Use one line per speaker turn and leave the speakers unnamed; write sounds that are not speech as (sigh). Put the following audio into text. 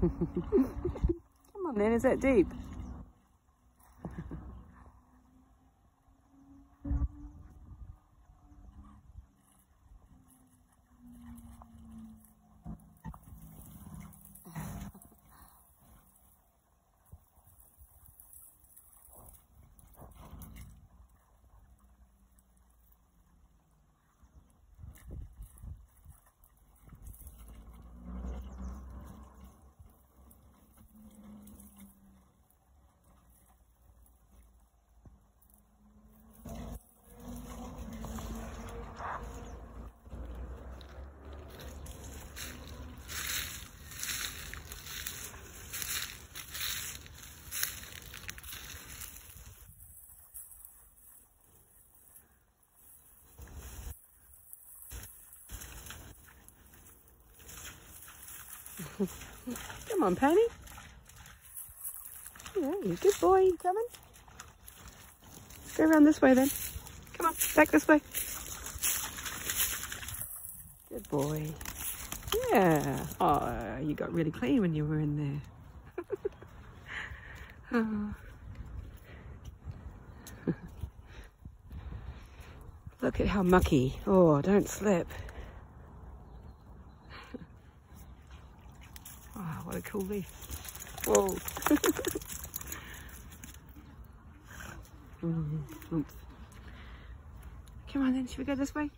(laughs) Come on then, is that deep? (laughs) Come on, Pony. Yeah, you good boy. Coming? Go around this way then. Come on, back this way. Good boy. Yeah. Oh, you got really clean when you were in there. (laughs) (laughs) Look at how mucky. Oh, don't slip. Oh, what a cool leaf. Whoa. (laughs) mm -hmm. Come on then, should we go this way?